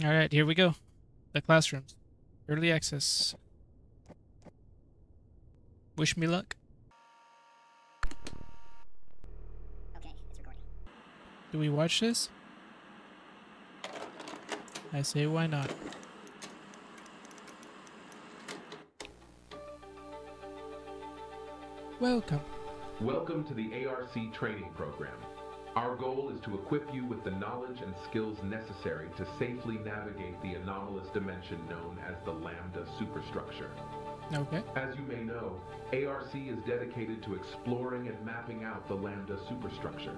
All right, here we go. The classrooms. Early access. Wish me luck. Okay, it's recording. Do we watch this? I say why not? Welcome. Welcome to the ARC training program. Our goal is to equip you with the knowledge and skills necessary to safely navigate the anomalous dimension known as the Lambda superstructure. Okay. As you may know, ARC is dedicated to exploring and mapping out the Lambda superstructure.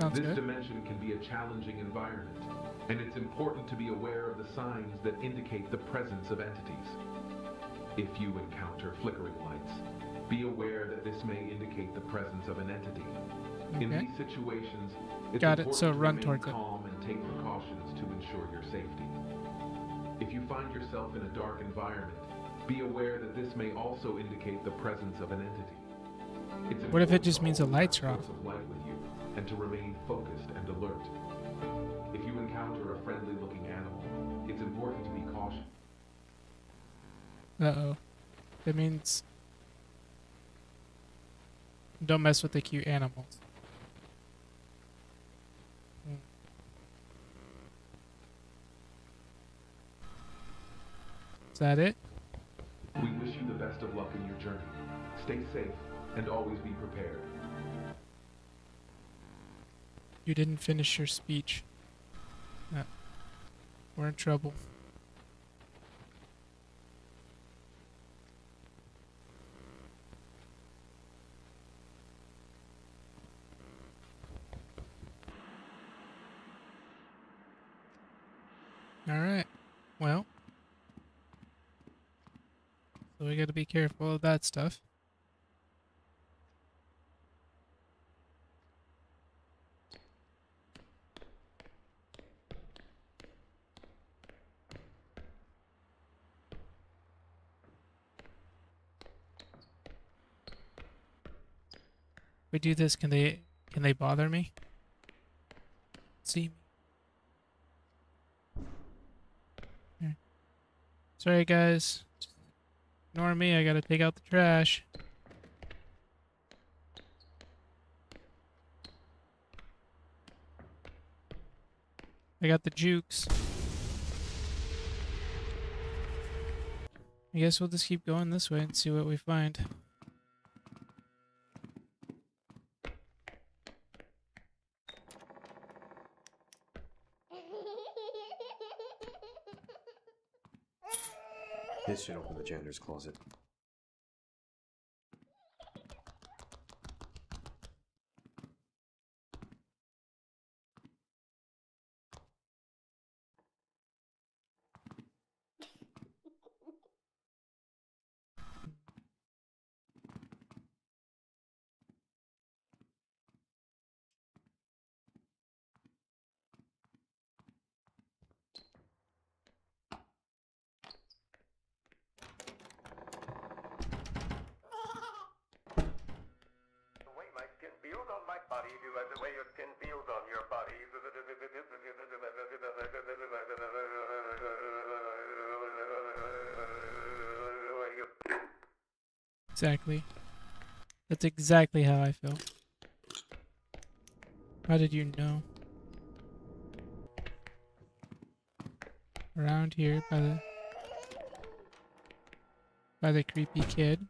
Sounds this good. dimension can be a challenging environment, and it's important to be aware of the signs that indicate the presence of entities. If you encounter flickering lights, be aware that this may indicate the presence of an entity. In Okay. these situations, it's Got it, so to run towards it. calm and take precautions to ensure your safety. If you find yourself in a dark environment, be aware that this may also indicate the presence of an entity. It's What if it just means the lights are off? of light with you and to remain focused and alert. If you encounter a friendly-looking animal, it's important to be cautious. Uh oh. That means don't mess with the cute animals. That it? We wish you the best of luck in your journey. Stay safe and always be prepared. You didn't finish your speech. Uh, we're in trouble. Alright. Well. So we gotta be careful of that stuff. we do this, can they can they bother me? See me. Sorry guys. Ignore me, I gotta take out the trash. I got the jukes. I guess we'll just keep going this way and see what we find. Should open the janitor's closet. The way my skin feels on my body, do I- the way your skin feels on your body. Exactly. That's exactly how I feel. How did you know? Around here by the by the creepy kid.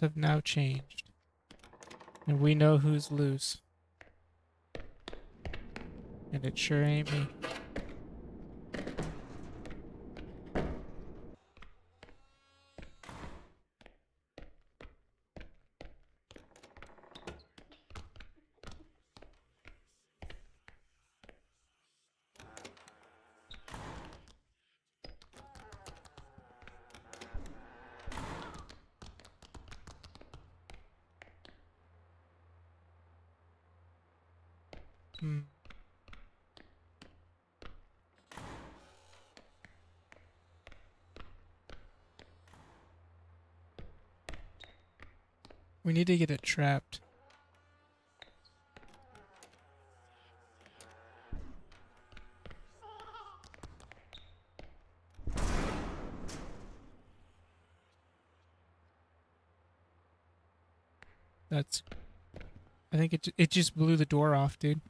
Have now changed. And we know who's loose. And it sure ain't me. Hmm. We need to get it trapped. That's. I think it it just blew the door off, dude.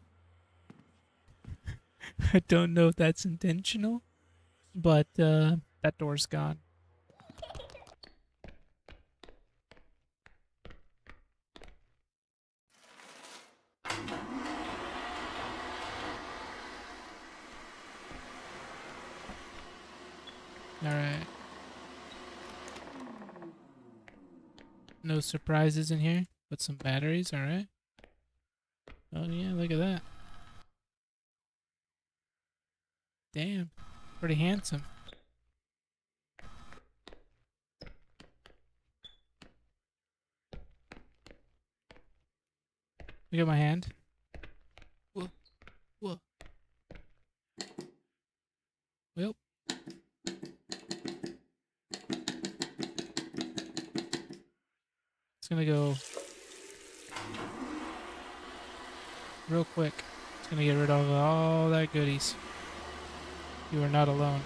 I don't know if that's intentional, but uh, that door's gone. All right. No surprises in here, but some batteries, all right. Oh yeah, look at that. Damn, pretty handsome. Look at my hand. Whoa, whoa. Well. Gonna go real quick. It's gonna get rid of all that goodies. You are not alone.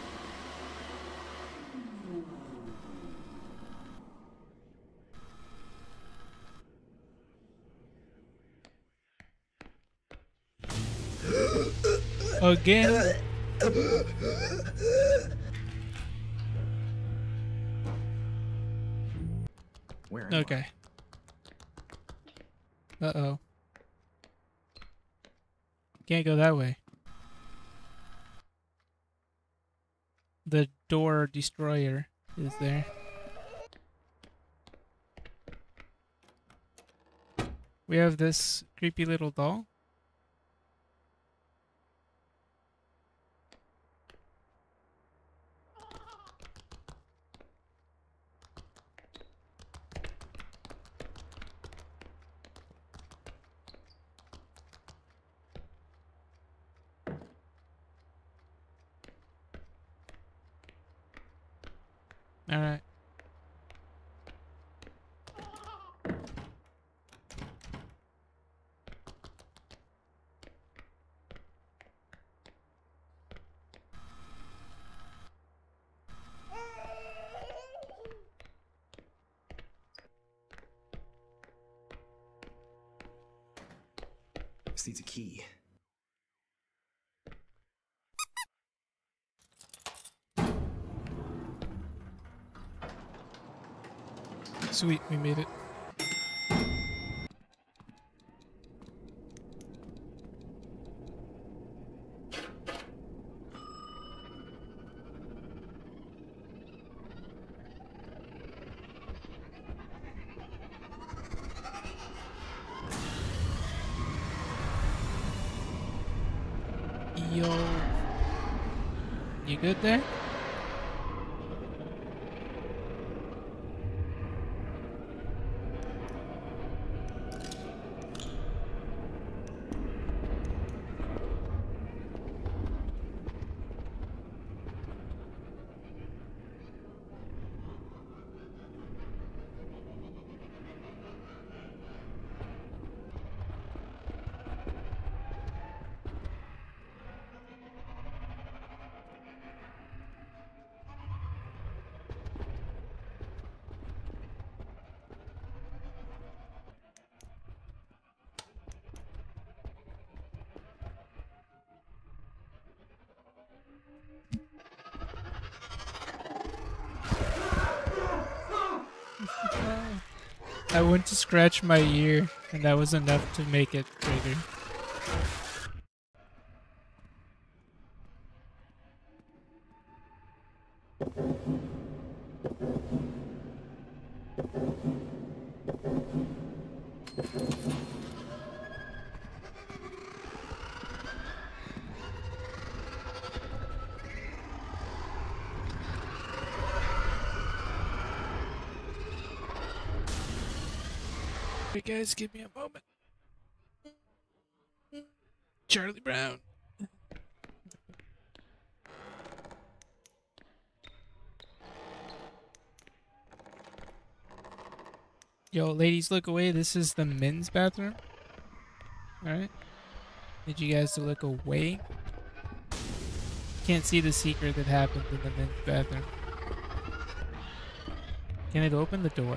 Again? Where? am I? Okay. Uh oh. Can't go that way. The door destroyer is there. We have this creepy little doll. All right. This needs a key. Sweet, we made it. Yo. You good there? I went to scratch my ear, and that was enough to make it trigger. Hey guys, give me a moment. Charlie Brown. Yo, ladies, look away. This is the men's bathroom. Alright. Need you guys to look away. Can't see the secret that happened in the men's bathroom. Can it open the door?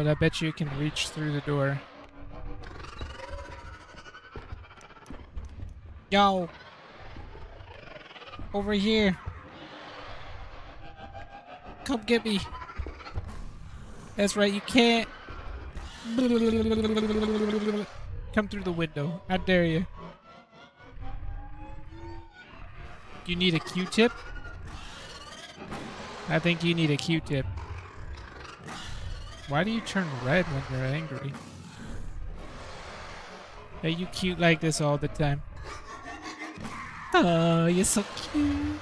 But I bet you can reach through the door. Yo! Over here! Come get me! That's right, you can't! Come through the window. I dare you. You need a Q-tip? I think you need a Q-tip. Why do you turn red when you're angry? Are you cute like this all the time? Oh, you're so cute.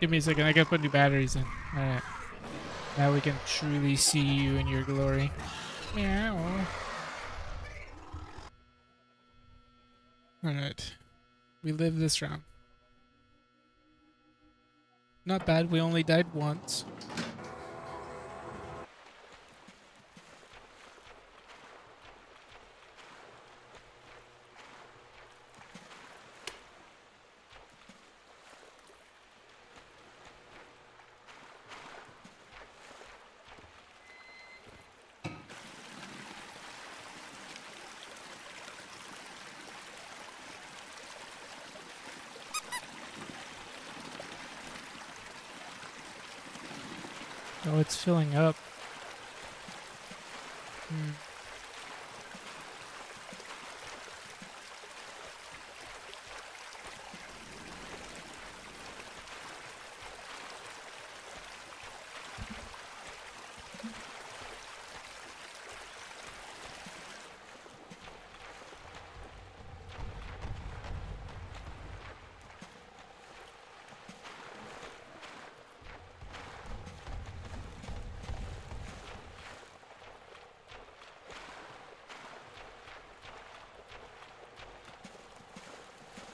Give me a second, I gotta put new batteries in. Alright. Now we can truly see you in your glory. Meow. Alright. We live this round. Not bad, we only died once. Oh, it's filling up.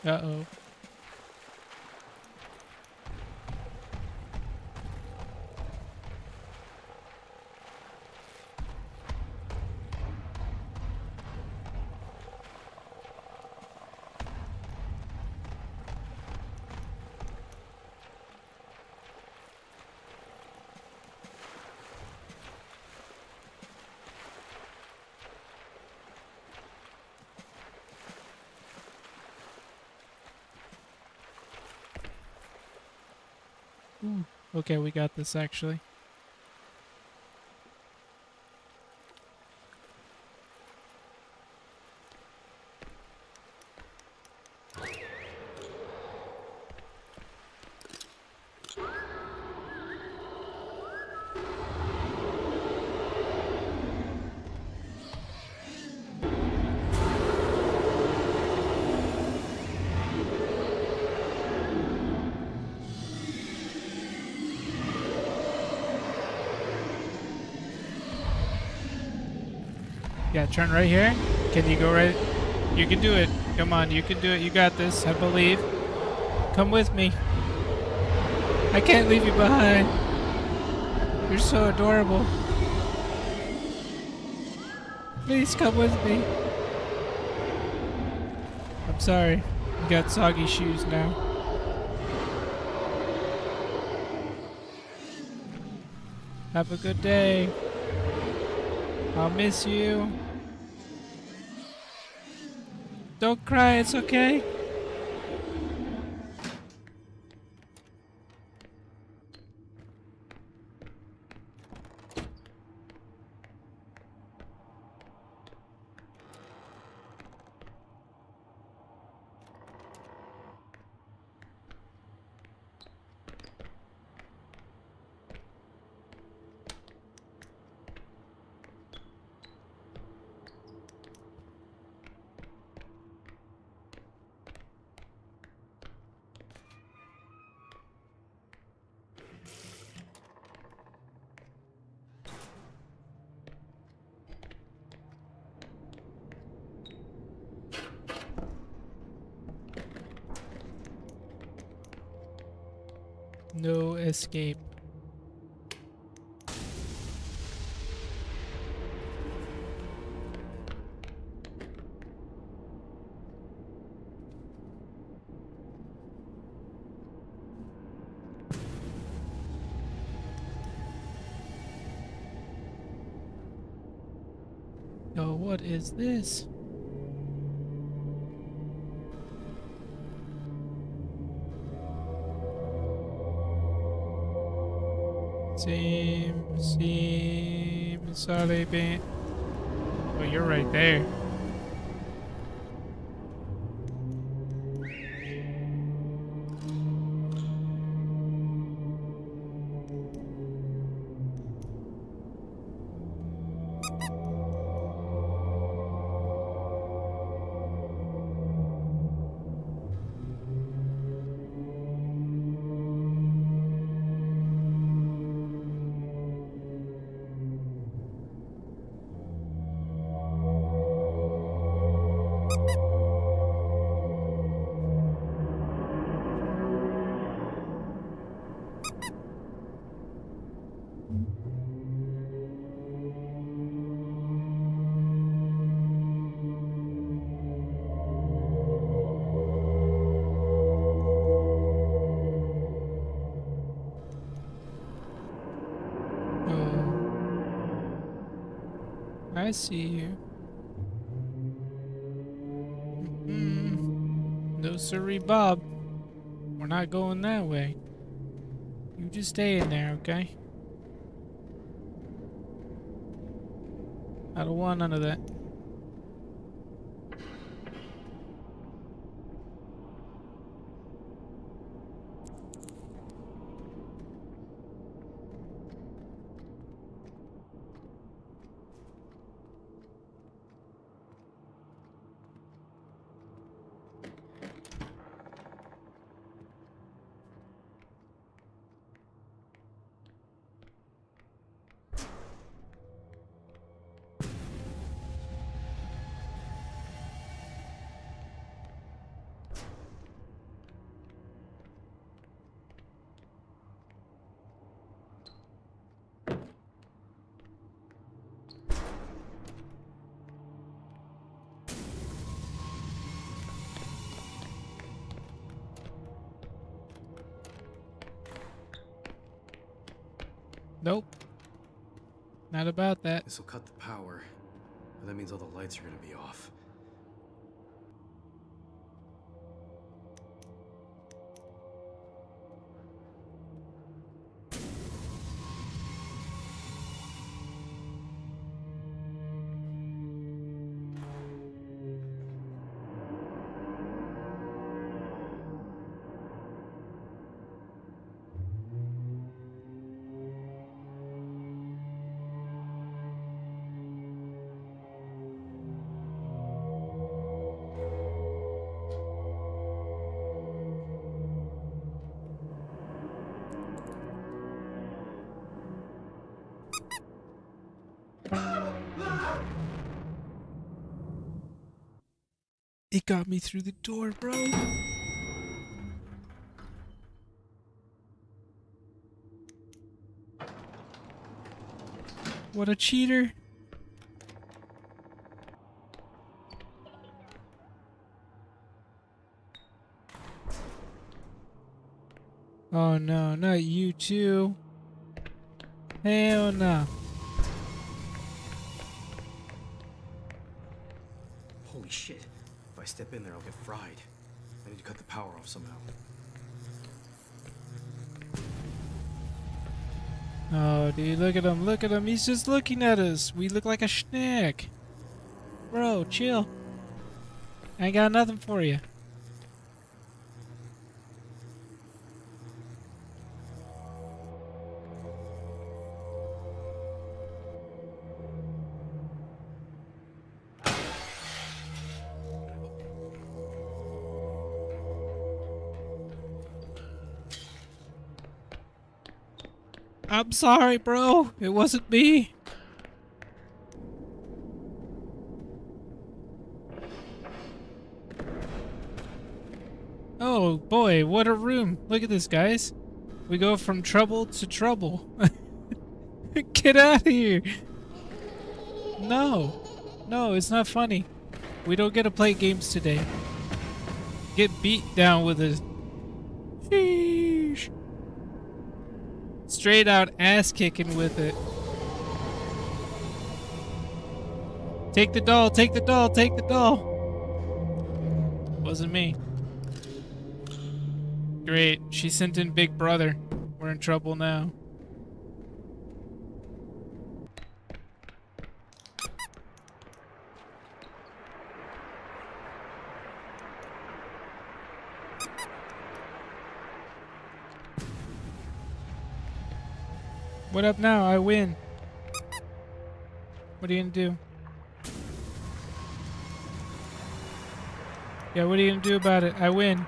Uh-oh. Ooh, okay, we got this actually. Turn right here. Can you go right? You can do it. Come on, you can do it. You got this. I believe. Come with me. I can't leave you behind. You're so adorable. Please come with me. I'm sorry. You got soggy shoes now. Have a good day. I'll miss you. Don't cry, it's okay. No escape. Oh, what is this? Oh, you're right there. See you. Mm, no siree, Bob. We're not going that way. You just stay in there, okay? I don't want none of that. Nope. Not about that. This'll cut the power, but that means all the lights are gonna be off. It got me through the door, bro. What a cheater. Oh no, not you too. Hell no. Step in there, I'll get fried. I need to cut the power off somehow. Oh, dude, look at him. Look at him. He's just looking at us. We look like a schnick. Bro, chill. I ain't got nothing for you. I'm sorry, bro. It wasn't me. Oh boy, what a room. Look at this, guys. We go from trouble to trouble. Get out of here. No. No, it's not funny. We don't get to play games today. Get beat down with a. Straight out ass kicking with it. Take the doll, take the doll, take the doll. Wasn't me. Great. She sent in Big Brother. We're in trouble now. What up now? I win. What are you gonna do? Yeah, what are you gonna do about it? I win.